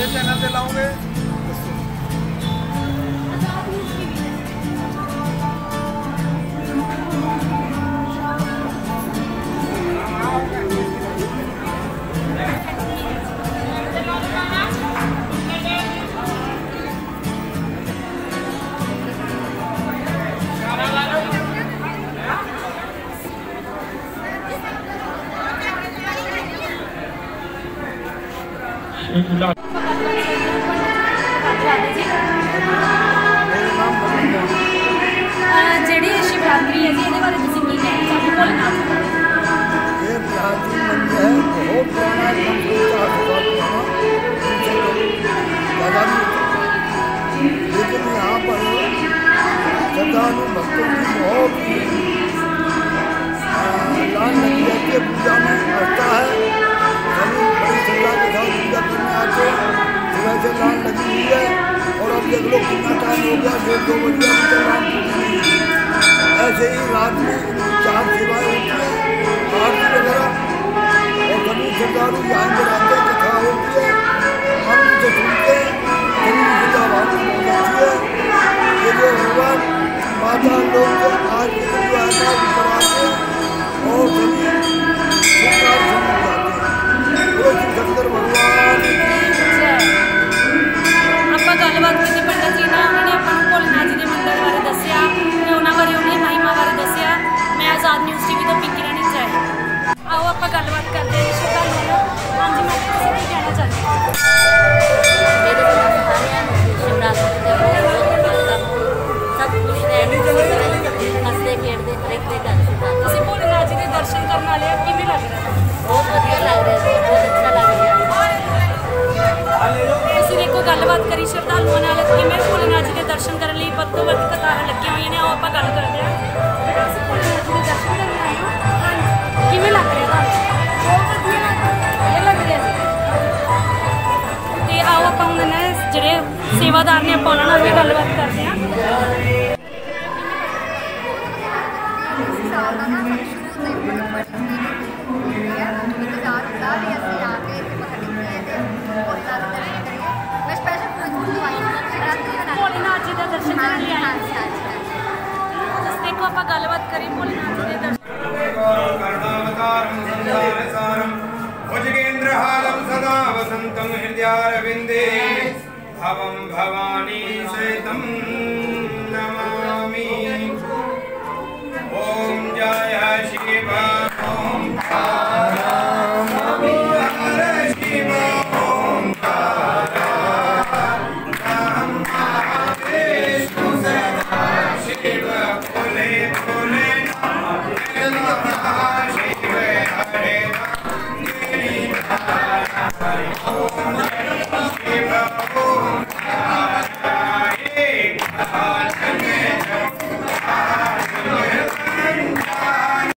channel پہ لاؤں گے شرتری مندر ہے بہت پرانا جی لیکن یہاں پر بہت ہی لے کے پوجا میں کرتا ہے جہاں پیواہ ہوتی ہے اور بدلی سردار یہاں جب آتے کھڑا ہوتی ہے ہم جو بنتے ہیں ਵੱਧ ਤੋਂ ਵੱਧ ਕਤਾਰਾਂ ਲੱਗੀਆਂ ਹੋਈਆਂ ਨੇ ਉਹ ਆਪਾਂ ਗੱਲ ਕਰਦੇ ਹਾਂ ਕਿਵੇਂ ਲੱਗ ਰਿਹਾ ਤੁਹਾਨੂੰ ਤੇ ਆਓ ਆਪਾਂ ਹੁਣ ਜਿਹੜੇ ਸੇਵਾਦਾਰ ਨੇ ਆਪਾਂ ਉਹਨਾਂ ਨਾਲ ਵੀ ਗੱਲਬਾਤ ਕਰਦੇ ਹਾਂ جرحم سدا وسنت ہریاد